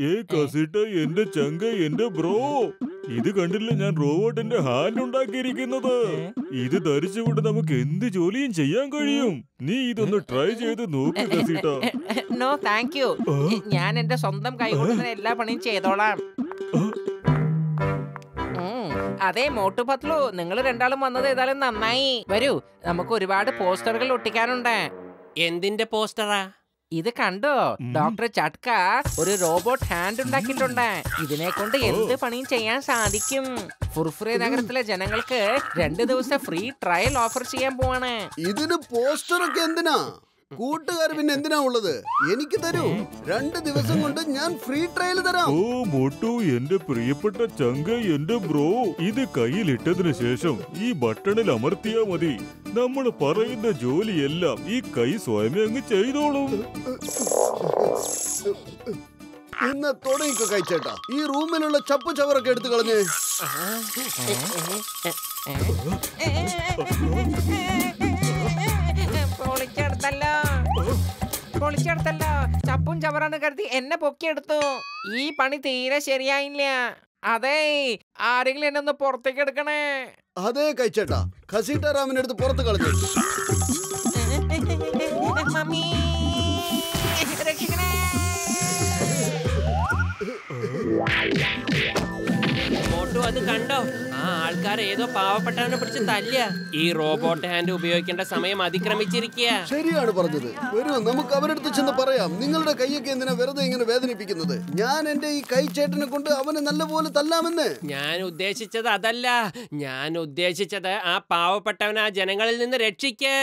ഏ കസിട്ട എന്റെ ചങ്ക എന്റെ ബ്രോ ഇത് കണ്ടില്ല ഞാൻ റോബോട്ടിന്റെ ഹാൻഡ് ഉണ്ടാക്കിയിരിക്കുന്നത് ഇത് ധരിച്ചുകൊണ്ട് നമുക്ക് എന്ത് ജോലിയും ചെയ്യാൻ കഴിയും. നീ ഇതൊന്ന് ട്രൈ ചെയ്ത് നോക്ക് കസിട്ട. നോ താങ്ക് യു ഞാൻ എന്റെ സ്വന്തം കൈകൊണ്ട് തന്നെ എല്ലാ പണിയും ചെയ്തോളാം. അതെ മോട്ടു പത്ലു നിങ്ങൾ രണ്ടാളും വന്നത് ഏതായാലും നന്നായി. വരൂ നമുക്ക് ഒരുപാട് പോസ്റ്ററുകൾ ഒട്ടിക്കാനുണ്ട്. എന്തിന്റെ പോസ്റ്ററാ? ഇത് കണ്ടോ? ഡോക്ടർ ചട്ക ഒരു റോബോട്ട് ഹാൻഡ് ഉണ്ടാക്കിയിട്ടുണ്ട്. ഇതിനെ കൊണ്ട് എന്ത് പണിയും ചെയ്യാൻ സാധിക്കും? ഫുർഫുറെ നഗരത്തിലെ ജനങ്ങൾക്ക് രണ്ട് ദിവസത്തെ ഫ്രീ ട്രയൽ ഓഫർ ചെയ്യാൻ പോവാണ്. ഇതിന് പോസ്റ്റർ ഒക്കെ എന്തിനാ? കൂട്ടുകാർ പിന്നെ എന്തിനാ ഉള്ളത്? എനിക്ക് തരൂ. രണ്ട് ദിവസം കൊണ്ട് ഞാൻ ഫ്രീ ട്രയൽ തരാം. ഓ മോട്ടു എന്റെ പ്രിയപ്പെട്ട ചങ്ക എന്റെ ബ്രോ. ഇത് കയ്യിലിട്ടതിന് ശേഷം ഈ ബട്ടണിൽ അമർത്തിയാ മതി. നമ്മൾ പറയുന്ന ജോലിയെല്ലാം ഈ കൈ സ്വയമേ അങ്ങ് ചെയ്തോളും. ഇന്ന് തുടങ്ങിക്കോ കഴിച്ചേട്ടാ ഈ റൂമിലുള്ള ചപ്പു ചവറൊക്കെ എടുത്തു കളഞ്ഞേ. പൊളിച്ചെടുത്തല്ലോ. ചപ്പും ചവറാന്ന് കരുതി എന്നെ പൊക്കിയെടുത്തു. ഈ പണി തീരെ ശരിയായില്ല. അതെ ആരെങ്കിലും എന്നെ ഒന്ന് പുറത്തേക്ക് എടുക്കണേ. അതെ കഴിച്ചേട്ടാ ഖസീട്ട റാമിനെ എടുത്ത് പുറത്ത് കളഞ്ഞു മമ്മി രക്ഷിക്കണേ. മോട്ടു അത് കണ്ടോ? ആ ആൾക്കാർ ഏതോ പാവപ്പെട്ടവനെ പിടിച്ച് തല്ലിയ. ഈ റോബോട്ട് ഹാൻഡ് ഉപയോഗിക്കേണ്ട സമയം അതിക്രമിച്ചിരിക്കുക ശരിയാണ് പറഞ്ഞത്. വരൂ നമുക്ക് അവരടുത്ത് ചെന്ന് പറയാം. നിങ്ങളുടെ കൈയൊക്കെ എന്തിനാ വെറുതെ ഇങ്ങനെ വേദനിപ്പിക്കുന്നത്? ഞാൻ എന്റെ ഈ കൈ കൈച്ചേട്ടനെ കൊണ്ട് അവനെ നല്ലപോലെ തല്ലാമെന്ന്. ഞാൻ ഉദ്ദേശിച്ചത് അതല്ല. ഞാൻ ഉദ്ദേശിച്ചത് ആ പാവപ്പെട്ടവനെ ആ ജനങ്ങളിൽ നിന്ന് രക്ഷിക്കേ.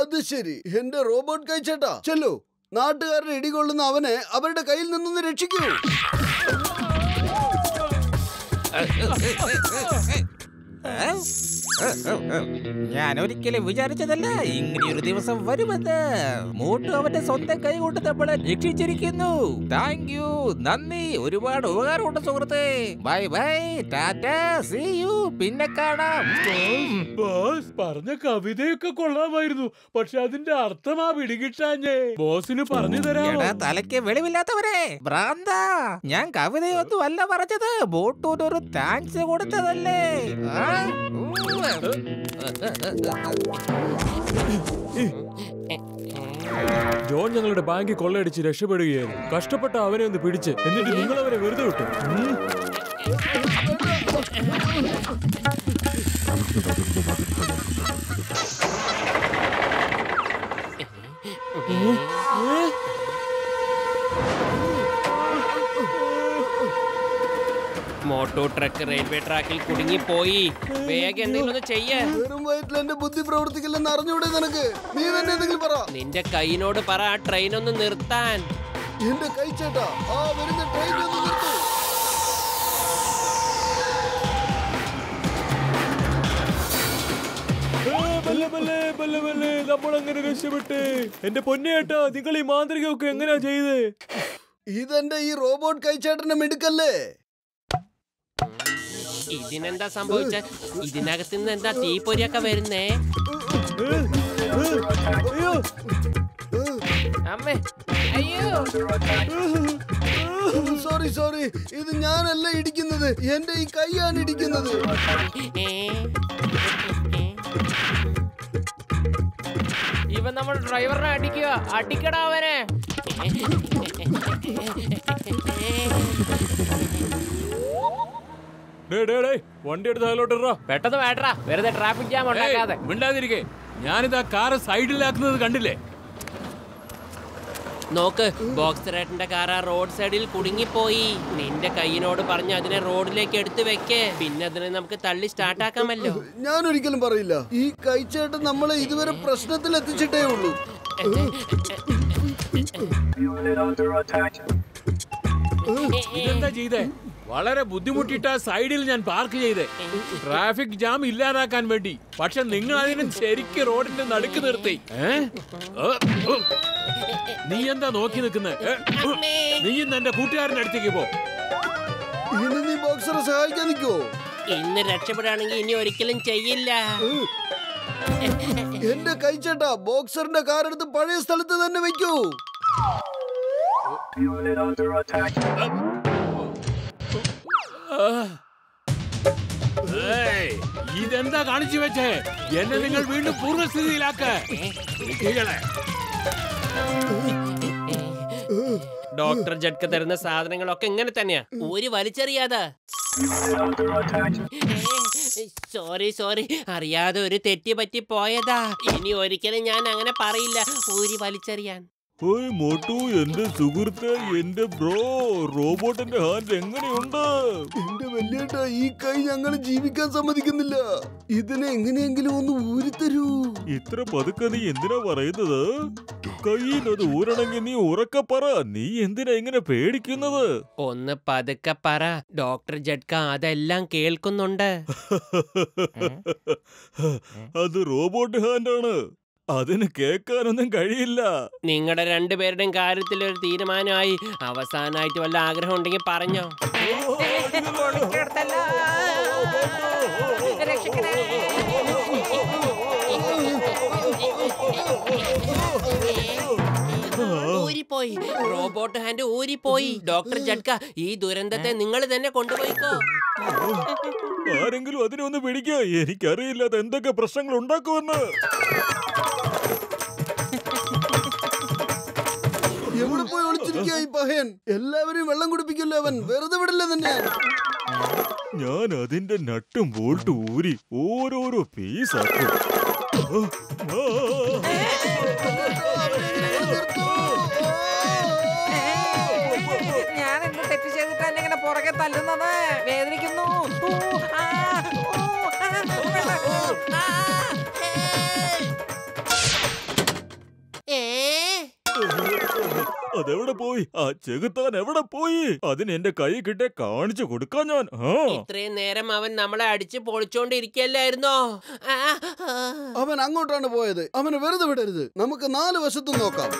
അത് ശരി. എന്റെ റോബോട്ട് കൈച്ചേട്ടാ ചെല്ലു. നാട്ടുകാരുടെ ഇടികൊള്ളുന്ന അവനെ അവരുടെ കയ്യിൽ നിന്നൊന്ന് രക്ഷിക്കൂ. え ഞാൻ ഒരിക്കലും വിചാരിച്ചതല്ല. ഇങ്ങനെ ഒരു ദിവസം വരുമെന്ന്. മൂട്ടു അവന്റെ സ്വന്തം കൈ കൊണ്ട് നമ്മളെ രക്ഷിച്ചിരിക്കുന്നു. താങ്ക് യു നന്ദി. ഒരുപാട് ഉപകാരമുണ്ട് സുഹൃത്തെ. Bye bye ta ta see you പിന്നെ കാണാം. ബോസ് പറഞ്ഞ കവിതയൊക്കെ കൊള്ളാമായിരുന്നു. പക്ഷെ അതിന്റെ അർത്ഥം ആ പിടികിട്ടാഞ്ഞേ ബോസിന് പറഞ്ഞു തരാം തലയ്ക്ക് വെളിവില്ലാത്തവരെ. ഭ്രാന്ത. ഞാൻ കവിതയൊന്നും അല്ല പറഞ്ഞത്. ബോട്ടൂനൊരു താങ്ക്സ് കൊടുത്തതല്ലേ. ആ? ജോൺ ഞങ്ങളുടെ ബാങ്കിൽ കൊള്ളയടിച്ച് രക്ഷപ്പെടുകയായിരുന്നു. കഷ്ടപ്പെട്ട അവനെ ഒന്ന് പിടിച്ച് എന്നിട്ട് നിങ്ങൾ അവരെ വെറുതെ വിട്ടു. ഉം. മോട്ടോ ട്രക്ക് റെയിൽവേ ട്രാക്കിൽ കുടുങ്ങിപ്പോയി. വേഗം എന്തെങ്കിലും ഒന്ന് ചെയ്യേ വെറും വയറ്റിൽ എന്റെ ബുദ്ധി പ്രവർത്തിക്കില്ലെന്ന് അറിഞ്ഞൂടെ നിനക്ക്? നീ തന്നെ എന്തെങ്കിലും പറ. നിന്റെ കൈനോട് പറ ആ ട്രെയിൻ ഒന്ന് നിർത്താൻ. എന്റെ ചേട്ടാ. ആ വരുന്ന ട്രെയിൻ ഒന്ന് നിർത്തു. ബല്ലെ, രക്ഷപ്പെട്ട്. എന്റെ പൊന്നേട്ടാ നിങ്ങൾ ഈ മാന്ത്രികമൊക്കെ എങ്ങനെയാ ചെയ്ത്? ഇതെന്റെ ഈ റോബോട്ട് കൈച്ചേട്ടനെ മിടുക്കല്ലേ? ഇതിനെന്താ സംഭവിച്ച? ഇതിനകത്ത് നിന്ന് എന്താ തീപ്പൊരിയൊക്കെ വരുന്നേ? അമ്മേ അയ്യോ. സോറി സോറി ഇത് ഞാനല്ല ഇടിക്കുന്നത്. എന്റെ ഈ കൈയാണ് ഇടിക്കുന്നത്? ഇവൻ നമ്മൾ ഡ്രൈവറിനെ അടിക്കുക. അടിക്കടാ അവനെ. വണ്ടി എടുത്ത് അതിലോട്ടിറാ പെട്ടെന്ന് വേട്ടടാ. വെറുതെ ട്രാഫിക് ജാം ഉണ്ടാക്കാതെ. മിണ്ടാതിരിക്കേ. ഞാനിതാ കാറ് സൈഡിലാക്കുന്നത് കണ്ടില്ലേ? നോക്ക് ബോക്സ് റേട്ടന്റെ കാർ ആ റോഡ് സൈഡിൽ കുടുങ്ങിപ്പോയി. നിന്റെ കൈയിനോട് പറഞ്ഞ് അതിനെ റോഡിലേക്ക് എടുത്തു വെക്കേ. പിന്നെ അതിനെ നമുക്ക് തള്ളി സ്റ്റാർട്ട് ആക്കാമല്ലോ. ഞാൻ ഒരിക്കലും പറയില്ല. ഈ കൈച്ചേട്ടൻ നമ്മളെ ഇതുവരെ പ്രശ്നത്തിൽ എത്തിച്ചിട്ടേ ഉള്ളൂ. ഇതെന്താ ചെയ്തേ? വളരെ ബുദ്ധിമുട്ടിട്ട സൈഡിൽ ഞാൻ പാർക്ക് ചെയ്തേ. ട്രാഫിക് ജാം ഇല്ലാതാക്കാൻ വേണ്ടി. പക്ഷെ നിങ്ങൾ അതിന് ശരിക്ക് റോഡിന്റെ നടുക്ക് നിർത്തി. നീ എന്താ നോക്കി നിൽക്കുന്നത് നീ ഇന്ന് എന്റെ കൂട്ടുകാരന്റെ അടുത്തേക്ക് പോ. ഇനി നീ ബോക്സറെ സഹായിക്കാൻ നിൽക്കോ ഇന്ന് രക്ഷപ്പെടുകയാണെങ്കിൽ ഇനി ഒരിക്കലും ചെയ്യില്ല. എന്റെ കൈച്ചേട്ടാ ബോക്സറിന്റെ കാറെടുത്ത് പഴയ സ്ഥലത്ത് തന്നെ വെക്കൂ. ഇതെന്താ കാണിച്ചു വെച്ചേ? എന്നെ നിങ്ങൾ വീണ്ടും പൂർവസ്ഥിതിയിലാക്കേ. ഡോക്ടർ ജഡ്ക്ക് തരുന്ന സാധനങ്ങളൊക്കെ ഇങ്ങനെ തന്നെയാ. ഒരു വലിച്ചെറിയാതെ. സോറി സോറി അറിയാതെ ഒരു തെറ്റി പറ്റി പോയതാ. ഇനി ഒരിക്കലും ഞാൻ അങ്ങനെ പറയില്ല. ഊരി വലിച്ചെറിയാൻ. മോട്ടു എന്റെ സുഹൃത്തെ എന്റെ ബ്രോ റോബോട്ടിന്റെ ഹാൻഡ് എങ്ങനെയുണ്ട്? എന്റെ വല്യേട്ടാ ഈ കൈ ഞങ്ങൾ ജീവിക്കാൻ സമ്മതിക്കുന്നില്ല. ഇതിനെ എങ്ങനെയെങ്കിലും ഒന്ന് ഊരിത്തരൂ. ഇത്ര പതുക്കെ നീ എന്തിനാ പറയുന്നത്? കയ്യിൽ അത് ഊരണമെങ്കിൽ നീ ഉറക്കെ പറ. നീ എന്തിനാ ഇങ്ങനെ പേടിക്കുന്നത്? ഒന്ന് പതുക്കെ പറ. ഡോക്ടർ ജഡ്ക അതെല്ലാം കേൾക്കുന്നുണ്ട്. അത് റോബോട്ട് ഹാൻഡാണ്. അതിന് കേൾക്കാനൊന്നും കഴിയില്ല. നിങ്ങളുടെ രണ്ടുപേരുടെയും കാര്യത്തിൽ ഒരു തീരുമാനമായി. അവസാനമായിട്ട് വല്ല ആഗ്രഹം ഉണ്ടെങ്കിൽ പറഞ്ഞോ. ഊരിപ്പോയി. റോബോട്ട് ഹാൻഡ് ഊരിപ്പോയി. ഡോക്ടർ ജഡ്ക ഈ ദുരന്തത്തെ നിങ്ങൾ തന്നെ കൊണ്ടുപോയിക്കോ. ആരെങ്കിലും അതിനെ ഒന്ന് പിടിക്കുക എനിക്കറിയില്ല അത് എന്തൊക്കെ പ്രശ്നങ്ങൾ ഉണ്ടാക്കുമെന്ന്. എവിടെ പോയി ഒളിച്ചിരിക്കുക ഈ പഹയൻ? എല്ലാവരെയും വെള്ളം കുടിപ്പിക്കല്ലോ അവൻ? വെറുതെ വിടില്ല തന്നെ ഞാൻ അതിന്റെ നട്ടും ബോൾട്ടും ഊരി ഓരോരോ പീസാക്കും അതെവിടെ പോയി? ആ ചെകുത്താൻ എവിടെ പോയി? അതിന് എന്റെ കൈ കിട്ടെ കാണിച്ചു കൊടുക്കാൻ ഞാൻ ഇത്രയും നേരം അവൻ നമ്മളെ അടിച്ച് പൊളിച്ചോണ്ടിരിക്കല്ലായിരുന്നോ. അവൻ അങ്ങോട്ടാണ് പോയത്. അവന് വെറുതെ വിടരുത്. നമുക്ക് നാല് വശത്തും നോക്കാം.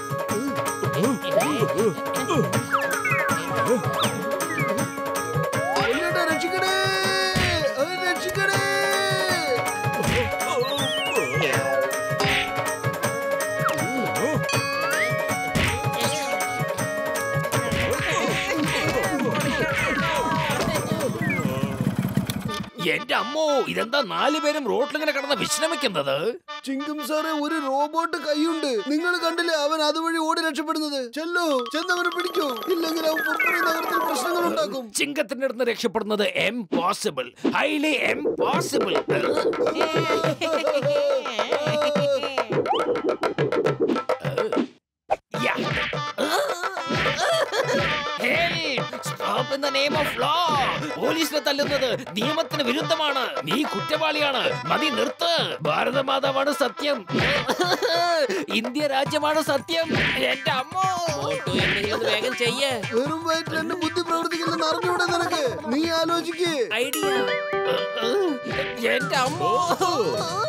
ഇതെന്താ നാലുപേരും റോട്ടിലിങ്ങനെ കിടന്ന് വിശ്രമിക്കുന്നത്? ചിങ്കം സാറേ ഒരു റോബോട്ട് കൈയുണ്ട്. നിങ്ങൾ കണ്ടില്ലേ അവൻ അതുവഴി ഓടി രക്ഷപ്പെടുന്നത്? ചെല്ലോ ചെന്നവനെ പിടിക്കോ. ഇല്ലെങ്കിൽ അവൻ നഗരത്തിൽ പ്രശ്നങ്ങൾ ഉണ്ടാക്കും. ചിങ്കത്തിന്റെ അടുത്ത് രക്ഷപ്പെടുന്നത് impossible highly impossible in the name of law. പോലീസിനെ തല്ലുന്നത് നിയമത്തിന് വിരുദ്ധമാണ്. നീ കുറ്റവാളിയാണ്. മതി നിർത്ത്. ഭാരതമാതാവാണ് സത്യം. ഇന്ത്യ രാജ്യമാണ് സത്യം. എന്റെ അമ്മോ. വേഗം ചെയ്യേ. വെറും വയറ്റിൽ എന്റെ ബുദ്ധി പ്രവർത്തിക്കില്ലെന്ന് അറിഞ്ഞൂടെ നിനക്ക്? നീ ആലോചിക്ക്. ഐഡിയ. എന്റെ അമ്മോ. ആ.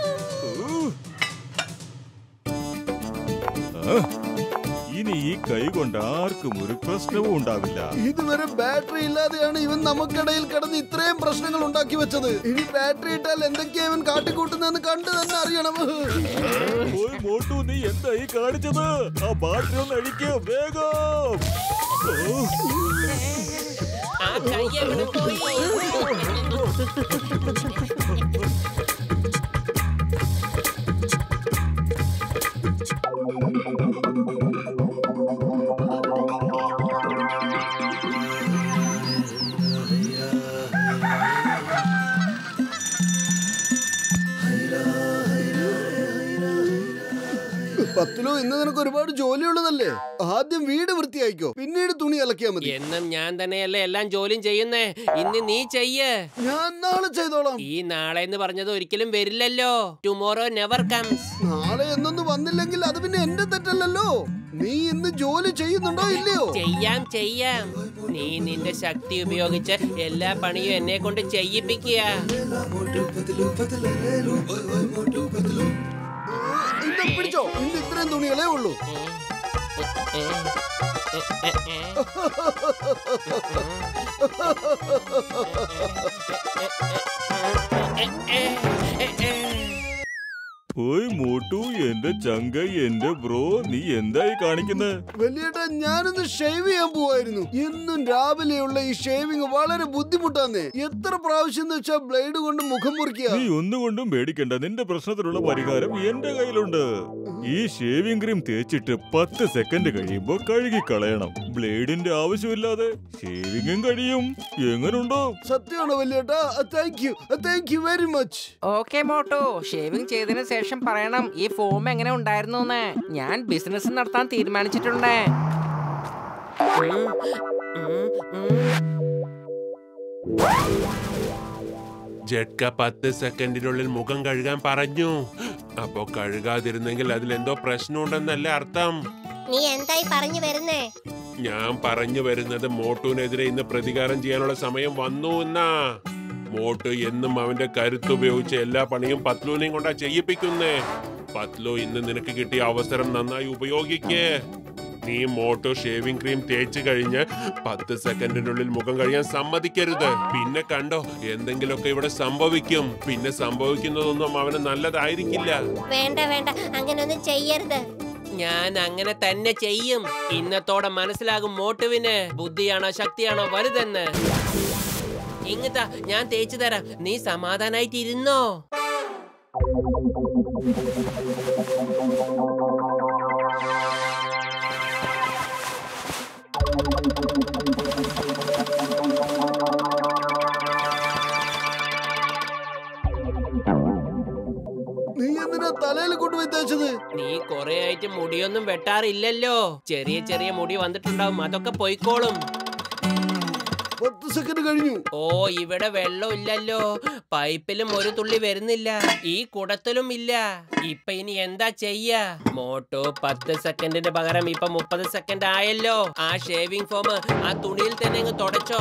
ഇനി ഈ കൈ കൊണ്ട് ആർക്കും ഒരു പ്രശ്നവും ഉണ്ടാവില്ല. ഇതുവരെ ബാറ്ററി ഇല്ലാതെയാണ് ഇവൻ നമുക്കിടയിൽ കിടന്ന് ഇത്രയും പ്രശ്നങ്ങൾ ഉണ്ടാക്കി വെച്ചത്. ഇനി ബാറ്ററി ഇട്ടാൽ എന്തൊക്കെയാ ഇവൻ കാട്ടിക്കൂട്ടുന്നതെന്ന് കണ്ടു തന്നെ അറിയണം. മോട്ടു നീ എന്താ ഈ കാണിച്ചത്? ആ ബാറ്ററി ഒന്ന് അഴിക്കോ വേഗം. ആ കൈ എവിടെ പോയി? ഇന്ന് നിനക്ക് ഒരുപാട് ജോലിയുള്ളതല്ലേ? ആദ്യം വീട് വൃത്തിയായിക്കോ പിന്നീട് തുണി അലക്കിയാ മതി. എന്നും ഞാൻ തന്നെയല്ലേ എല്ലാം ജോലിയും ചെയ്യുന്നേ. ഇന്ന് നീ ചെയ്യേ. ഞാൻ നാളെ ചെയ്തോളാം. ഈ നാളെ എന്ന് പറഞ്ഞത് ഒരിക്കലും വരില്ലല്ലോ. ടുമോറോ നെവർ കംസ് നാളെ എന്നൊന്നും വന്നില്ലെങ്കിൽ അത് പിന്നെ എന്റെ തെറ്റല്ലല്ലോ. നീ ഇന്ന് ജോലി ചെയ്യുന്നുണ്ടോ ഇല്ലയോ? ചെയ്യാം ചെയ്യാം. നീ നിന്റെ ശക്തി ഉപയോഗിച്ച് എല്ലാ പണിയും എന്നെ കൊണ്ട് ചെയ്യിപ്പിക്കുക. പിടിച്ചോ? ഇത്രയും തുണികളേ ഉള്ളൂ ഓയ് മോട്ടു എന്റെ ചങ്ക എന്റെ ബ്രോ നീ എന്തായി കാണിക്കുന്നത് വലിയേട്ടാ ഞാനൊന്ന് ഷേവ് ചെയ്യാൻ പോവായിരുന്നു. എന്നും രാവിലെയുള്ള ഈ ഷേവിങ് വളരെ ബുദ്ധിമുട്ടാന്നേ. എത്ര പ്രാവശ്യം എന്ന് വെച്ചാ ബ്ലേഡ് കൊണ്ട് മുഖം മുറിക്കുക? നീ ഒന്നുകൊണ്ടും പേടിക്കണ്ട. നിന്റെ പ്രശ്നത്തിനുള്ള പരിഹാരം എന്റെ കയ്യിലുണ്ട്. ഈ ഷേവിംഗ് ക്രീം തേച്ചിട്ട് പത്ത് സെക്കൻഡ് കഴിയുമ്പോ കഴുകി കളയണം ബ്ലേഡിന്റെ ആവശ്യമില്ലാതെ ഷേവിങ്ങും കഴിയും. എങ്ങനുണ്ടോ? സത്യമാണോ വലിയേട്ടാ? Thank you thank you very much okay motto. Shaving ചെയ്തതിന് ശേഷം പറയണം ഈ ഫോം എങ്ങനെ ഉണ്ടായിരുന്നു എന്ന് ഞാൻ ബിസിനസ് നടത്താൻ തീരുമാനിച്ചിട്ടുണ്ട്. ജഡ്ക പത്ത് സെക്കൻഡിനുള്ളിൽ മുഖം കഴുകാൻ പറഞ്ഞു. അപ്പോ കഴുകാതിരുന്നെങ്കിൽ അതിൽ അതിലെന്തോ പ്രശ്നമുണ്ടെന്നല്ലേ അർത്ഥം. നീ എന്തായി പറഞ്ഞു വരുന്നേ? ഞാൻ പറഞ്ഞു വരുന്നത് മോട്ടുവിനെതിരെ ഇന്ന് പ്രതികാരം ചെയ്യാനുള്ള സമയം വന്നു എന്നാ. മോട്ടു എന്നും അവന്റെ കരുത്ത് ഉപയോഗിച്ച് എല്ലാ പണിയും പത്ലുവിനെയും കൊണ്ടാ ചെയ്യിപ്പിക്കുന്നേ. പത്ലു ഇന്ന് നിനക്ക് കിട്ടിയ അവസരം നന്നായി ഉപയോഗിക്കേ. നീ മോട്ടോ ഷേവിംഗ് ക്രീം തേച്ച് കഴിഞ്ഞ് പത്ത് സെക്കൻഡിനുള്ളിൽ മുഖം കഴിയാൻ സമ്മതിക്കരുത്. പിന്നെ കണ്ടോ എന്തെങ്കിലുമൊക്കെ ഇവിടെ സംഭവിക്കും. പിന്നെ സംഭവിക്കുന്നതൊന്നും അവന് നല്ലതായിരിക്കില്ല. വേണ്ട വേണ്ട അങ്ങനൊന്നും ചെയ്യരുത്. ഞാൻ അങ്ങനെ തന്നെ ചെയ്യും. ഇന്നത്തോടെ മനസ്സിലാകും മോട്ടുവിന് ബുദ്ധിയാണോ ശക്തിയാണോ വലുതെന്ന്. ഇങ്ങത്താ ഞാൻ തേച്ചു തരാം. നീ സമാധാനായിട്ട് ഇരുന്നോ നീ എന്തിനാ തലയിൽ കൊണ്ടുപോയി തേച്ചത്? നീ കൊറേ ആയിട്ട് മുടിയൊന്നും വെട്ടാറില്ലല്ലോ. ചെറിയ ചെറിയ മുടി വന്നിട്ടുണ്ടാവും. അതൊക്കെ പൊയ്ക്കോളും. പത്ത് സെക്കൻഡ് കഴിഞ്ഞു. ഓ ഇവിടെ വെള്ളം ഇല്ലല്ലോ. പൈപ്പിലും ഒരു തുള്ളി വരുന്നില്ല. ഈ കുടത്തിലും ഇല്ല. ഇപ്പൊ ഇനി എന്താ ചെയ്യാ? മോട്ടോ പത്ത് സെക്കൻഡിന് പകരം ഇപ്പൊ മുപ്പത് സെക്കൻഡ് ആയല്ലോ. ആ ഷേവിംഗ് ഫോം ആ തുണിയിൽ തന്നെ അങ്ങ് തുടച്ചോ.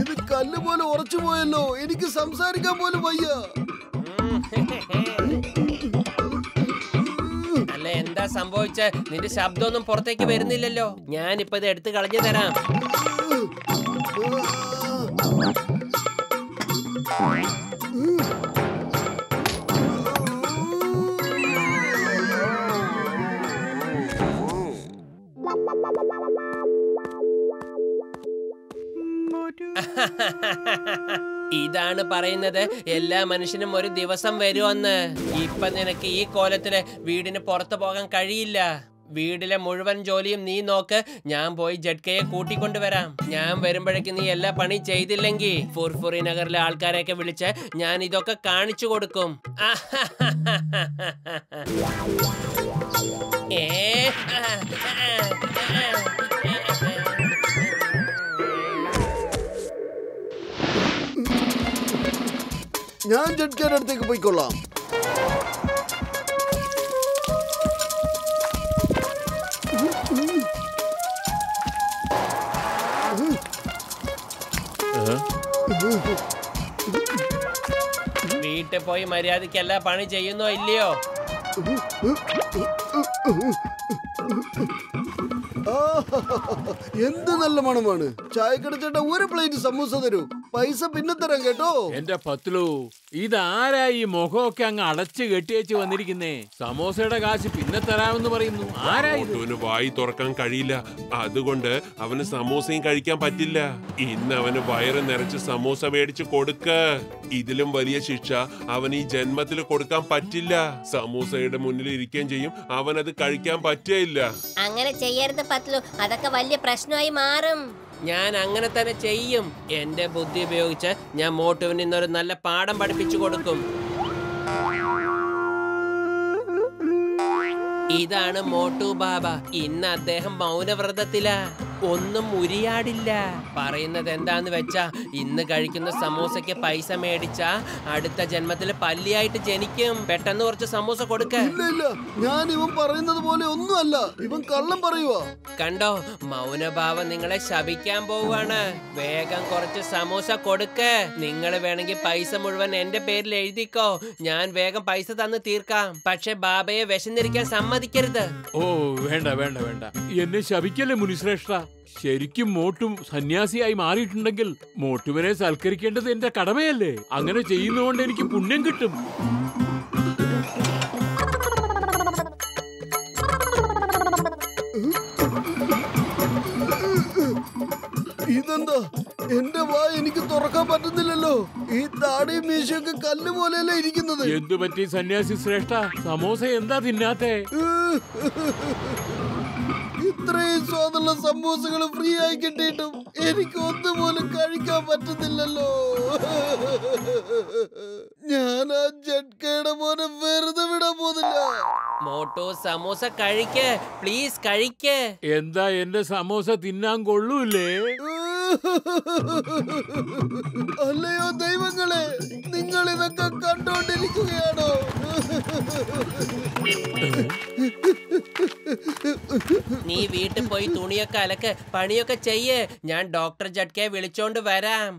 ഇത് കല്ല് പോലെ ഉറച്ചു പോയല്ലോ. എനിക്ക് സംസാരിക്കാൻ പോലും വയ്യ. അല്ല എന്താ സംഭവിച്ച? നിന്റെ ശബ്ദമൊന്നും പുറത്തേക്ക് വരുന്നില്ലല്ലോ. ഞാനിപ്പോ ഇത് എടുത്തു കളഞ്ഞു തരാം. ഇതാണ് പറയുന്നത്. എല്ലാ മനുഷ്യനും ഒരു ദിവസം വരുമെന്ന്. ഇപ്പൊ നിനക്ക് ഈ കോലത്തിൽ വീടിന് പുറത്തു പോകാൻ കഴിയില്ല. വീടിലെ മുഴുവൻ ജോലിയും നീ നോക്ക്. ഞാൻ പോയി ജഡ്കയെ കൂട്ടിക്കൊണ്ടുവരാം. ഞാൻ വരുമ്പോഴേക്ക് നീ എല്ലാ പണി ചെയ്തില്ലെങ്കിൽ ഫുർഫുറി നഗറിലെ ആൾക്കാരെയൊക്കെ വിളിച്ച് ഞാൻ ഇതൊക്കെ കാണിച്ചു കൊടുക്കും. ഏ ഞാൻ ജഡ്ജിയുടെ അടുത്തേക്ക് പോയിക്കൊള്ളാം. വീട്ടിൽ പോയി മര്യാദക്കല്ല എല്ലാ പണി ചെയ്യുന്നോ ഇല്ലയോ? എന്ത് നല്ല മണമാണ്. ചായക്കടച്ചേട്ട ചേട്ടാ ഒരു പ്ലേറ്റ് സമൂസ തരൂ. പൈസ പിന്നെ തരാം കേട്ടോ. എന്റെ പത്ലു ഇതാരാ ഈ മുഖമൊക്കെ അങ്ങ് അടച്ചു കെട്ടിയേച്ച് വന്നിരിക്കുന്നേ? സമോസയുടെ കാശ് പിന്നെ തരാമെന്ന് പറയുന്നു. ആരാ ഇത്? വായി തുറക്കാൻ കഴിയില്ല. അതുകൊണ്ട് അവന് സമോസയും കഴിക്കാൻ പറ്റില്ല. ഇന്ന് അവന് വയറ് നിറച്ച് സമോസ മേടിച്ച് കൊടുക്ക. ഇതിലും വലിയ ശിക്ഷ അവൻ ഈ ജന്മത്തിൽ കൊടുക്കാൻ പറ്റില്ല. സമൂസയുടെ മുന്നിൽ ഇരിക്കുകയും ചെയ്യും. അവൻ അത് കഴിക്കാൻ പറ്റില്ല അങ്ങനെ ചെയ്യരുത് പത്ലു. അതൊക്കെ വലിയ പ്രശ്നമായി മാറും. ഞാൻ അങ്ങനെ തന്നെ ചെയ്യും. എന്റെ ബുദ്ധി ഉപയോഗിച്ച് ഞാൻ മോട്ടുവിന് ഇന്നൊരു നല്ല പാഠം പഠിപ്പിച്ചു കൊടുക്കും. ഇതാണ് മോട്ടു ബാബ. ഇന്ന് അദ്ദേഹം മൗനവ്രതത്തിലാ. ഒന്നും ഉരിയാടില്ല. പറയുന്നത് എന്താന്ന് വെച്ചാ ഇന്ന് കഴിക്കുന്ന സമൂസയ്ക്ക് പൈസ മേടിച്ച അടുത്ത ജന്മത്തിൽ പല്ലിയായിട്ട് ജനിക്കും. പെട്ടെന്ന് കുറച്ച് സമൂസ കൊടുക്ക. ഇല്ല ഇല്ല. ഞാൻ ഇവൻ പറയുന്നത് പോലെ ഒന്നുമല്ല. ഇവൻ കള്ളം പറയുവാ. കണ്ടോ? മൗനഭാവം നിങ്ങളെ ശപിക്കാൻ പോവാണ് വേഗം കുറച്ച് സമൂസ കൊടുക്ക. നിങ്ങൾ വേണമെങ്കിൽ പൈസ മുഴുവൻ എന്റെ പേരിൽ എഴുതിക്കോ. ഞാൻ വേഗം പൈസ തന്ന് തീർക്കാം. പക്ഷെ ബാബയെ വിശന്നിരിക്കാൻ സമ്മതിക്കരുത്. ഓ വേണ്ട വേണ്ട വേണ്ട. എന്നെ ശപിക്കല്ലേ മുനിശ്രേഷ്ഠ? ശരിക്കും മോട്ടും സന്യാസിയായി മാറിയിട്ടുണ്ടെങ്കിൽ മോട്ടുവിനെ സൽക്കരിക്കേണ്ടത് എന്റെ കടമയല്ലേ? അങ്ങനെ ചെയ്യുന്നതുകൊണ്ട് എനിക്ക് പുണ്യം കിട്ടും. ഇതെന്താ? എന്റെ വായ എനിക്ക് തുറക്കാൻ പറ്റുന്നില്ലല്ലോ. ഈ താടിയും മീശയൊക്കെ കല്ല് പോലെയല്ലേ ഇരിക്കുന്നത്. എന്തു പറ്റി സന്യാസി ശ്രേഷ്ഠ? സമോസ എന്താ തിന്നാത്തെ? ഇത്രയും സ്വാദുള്ള സമൂസകൾ ഫ്രീ ആയി കിട്ടിയിട്ടും എനിക്ക് ഒന്നുപോലും കഴിക്കാൻ പറ്റുന്നില്ലല്ലോ ഞാൻ ആ ജഡ്കയുടെ മോനെ വെറുതെ വിടാൻ പോകുന്നില്ല. മോട്ടോ സമൂസ കഴിക്ക്. പ്ലീസ് കഴിക്ക്. എന്താ എന്റെ സമോസ തിന്നാൻ കൊള്ളൂല്ലേ? അല്ലയോ ദൈവങ്ങളെ നിങ്ങൾ ഇതൊക്കെ കണ്ടോണ്ടിരിക്കുകയാണോ? നീ വീട്ടിൽ പോയി തുണിയൊക്കെ അലക്ക് പണിയൊക്കെ ചെയ്യ്. ഞാൻ ഡോക്ടർ ജഡ്കെ വിളിച്ചോണ്ട് വരാം.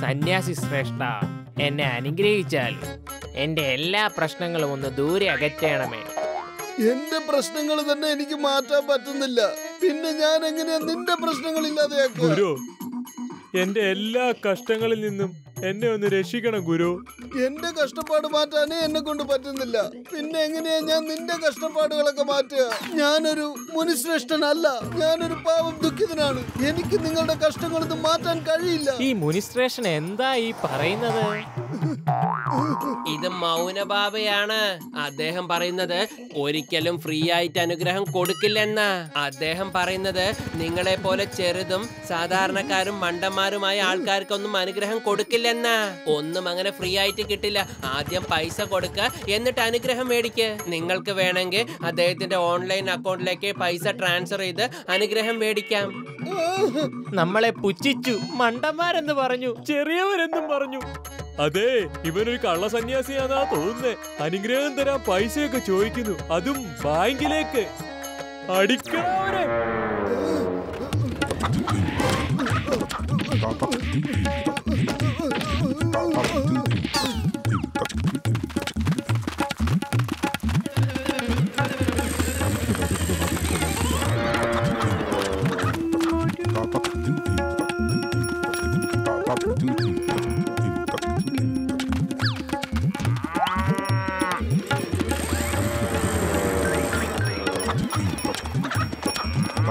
സന്യാസി ശ്രേഷ്ഠ എന്നെ അനുഗ്രഹിച്ചാൽ എന്റെ എല്ലാ പ്രശ്നങ്ങളും ഒന്ന് ദൂരെ അകറ്റണമേ. എന്റെ പ്രശ്നങ്ങൾ തന്നെ എനിക്ക് മാറ്റാൻ പറ്റുന്നില്ല. പിന്നെ ഞാൻ എങ്ങനെയാ നിന്റെ പ്രശ്നങ്ങൾ ഇല്ലാതെയാക്കുക? ഗുരു എന്റെ എല്ലാ കഷ്ടങ്ങളിൽ നിന്നും എന്നെ ഒന്ന് രക്ഷിക്കണം ഗുരു. എന്റെ കഷ്ടപ്പാട് മാറ്റാനേ എന്നെ കൊണ്ട് പറ്റുന്നില്ല. പിന്നെ എങ്ങനെയാ ഞാൻ നിന്റെ കഷ്ടപ്പാടുകളൊക്കെ മാറ്റുക? ഞാനൊരു മുനിശ്രേഷ്ഠനല്ല. ഞാനൊരു പാവം ദുഃഖിതനാണ്. എനിക്ക് നിങ്ങളുടെ കഷ്ടങ്ങളൊന്നും മാറ്റാൻ കഴിയില്ല. ഈ മുനിശ്രേഷ്ഠൻ എന്താ ഈ പറയുന്നത്? ഇത് മൗനബാബയാണ്. അദ്ദേഹം പറയുന്നത് ഒരിക്കലും ഫ്രീ ആയിട്ട് അനുഗ്രഹം കൊടുക്കില്ലെന്ന. അദ്ദേഹം പറയുന്നത് നിങ്ങളെ പോലെ ചെറുതും സാധാരണക്കാരും മണ്ടന്മാരുമായ ആൾക്കാർക്കൊന്നും അനുഗ്രഹം കൊടുക്കില്ലെന്ന. ഒന്നും അങ്ങനെ ഫ്രീ ആയിട്ട് കിട്ടില്ല. ആദ്യം പൈസ കൊടുക്ക എന്നിട്ട് അനുഗ്രഹം മേടിക്ക്. നിങ്ങൾക്ക് വേണമെങ്കിൽ അദ്ദേഹത്തിന്റെ ഓൺലൈൻ അക്കൗണ്ടിലേക്ക് പൈസ ട്രാൻസ്ഫർ ചെയ്ത് അനുഗ്രഹം മേടിക്കാം. നമ്മളെ പുച്ഛിച്ചു. മണ്ടന്മാരെന്ന് പറഞ്ഞു. ചെറിയവരെന്നും പറഞ്ഞു. അതെ ഇവനൊരു കള്ള സന്യാസിയാന്നാ തോന്നുന്നേ. അനുഗ്രഹം തരാൻ പൈസയൊക്കെ ചോദിക്കുന്നു. അതും ബാങ്കിലേക്ക്. അടിക്കണവരെ വല്യേട്ടാ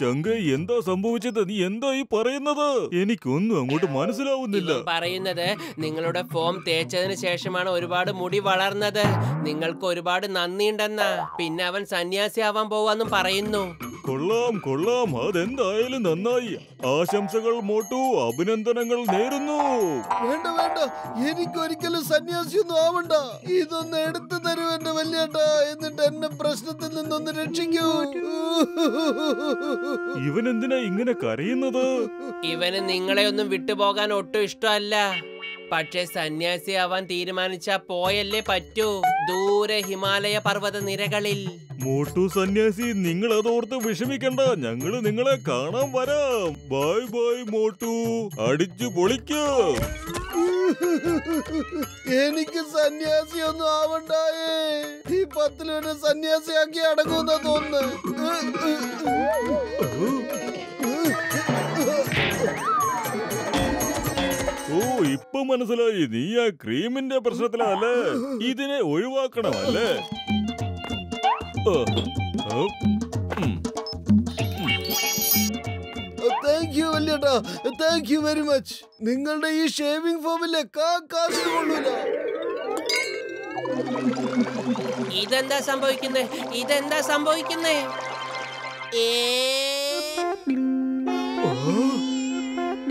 ചങ്ക എന്താ സംഭവിച്ചത്? നീ എന്താ ഈ പറയുന്നത്? എനിക്കൊന്നും അങ്ങോട്ട് മനസ്സിലാവുന്നില്ല. പറയുന്നത് നിങ്ങളുടെ ഫോം തേച്ചതിന് ശേഷമാണ് ഒരുപാട് മുടി വളർന്നത്. നിങ്ങൾക്ക് ഒരുപാട് നന്ദിയുണ്ടെന്നാ. പിന്നെ അവൻ സന്യാസി ആവാൻ പോവാന്നും പറയുന്നു. കൊള്ളാം കൊള്ളാം. അതെന്തായാലും നന്നായി. ആശംസകൾ മോട്ടു. അഭിനന്ദനങ്ങൾ നേരുന്നു. വേണ്ട വേണ്ട. എനിക്കൊരിക്കലും സന്യാസിയൊന്നും ആവണ്ട. ഇതൊന്ന് എടുത്തു തരൂ എന്റെ വല്യേട്ട. എന്നിട്ട് എന്നെ പ്രശ്നത്തിൽ നിന്നൊന്ന് രക്ഷിക്കൂ. ഇവനെന്തിനാ ഇങ്ങനെ കരയുന്നത്? ഇവന് നിങ്ങളെ ഒന്നും വിട്ടുപോകാൻ ഒട്ടും ഇഷ്ടമല്ല. പക്ഷേ സന്യാസി ആവാൻ തീരുമാനിച്ച പോയല്ലേ പറ്റൂ. ദൂരെ ഹിമാലയ പർവത നിരകളിൽ. മോട്ടു സന്യാസി നിങ്ങൾ അതോർത്ത് വിഷമിക്കണ്ട. ഞങ്ങൾ നിങ്ങളെ കാണാൻ വരാം. Bye bye Motu. അടിച്ചു പൊളിക്കോ. എനിക്ക് സന്യാസി ഒന്നും ആവണ്ടായേ. ഈ പത്തിലൊരു സന്യാസിയാക്കി അടങ്ങുന്ന തോന്നുന്നു. ഇപ്പൊ മനസ്സിലായി. നീ ആ ക്രീമിന്റെ പ്രശ്നത്തിലല്ലേ ഇതിനെ ഒഴിവാക്കണം അല്ലേ ഓ, ഓ, ഉം. താങ്ക് യു വല്യേട്ടാ. താങ്ക് യു വെരി മച്ച് നിങ്ങളുടെ ഈ ഷേവിംഗ് ഫോമിലെ കാ കാശ് കൊള്ളൂല ഇതെന്താ സംഭവിക്കുന്നേ? ഇതെന്താ സംഭവിക്കുന്നേ? ഏ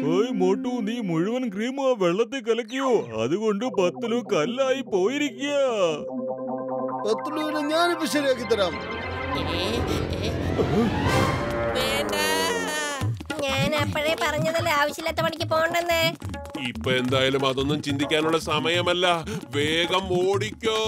മോട്ടു നീ മുഴുവൻ ക്രീം ആ വെള്ളത്തിൽ കലക്കിയോ? അതുകൊണ്ട് പത്തലു കല്ലായി പോയിരിക്കുക പത്തലുവിനെ ഞാനിപ്പോ ശരിയാക്കി തരാം. വേണ്ട. ഞാൻ അപ്പോഴേ പറഞ്ഞതല്ലേ ആവശ്യമില്ലാത്ത പണിക്ക് പോണ്ടെന്ന് ഇപ്പൊ എന്തായാലും അതൊന്നും ചിന്തിക്കാനുള്ള സമയമല്ല. വേഗം ഓടിക്കോ.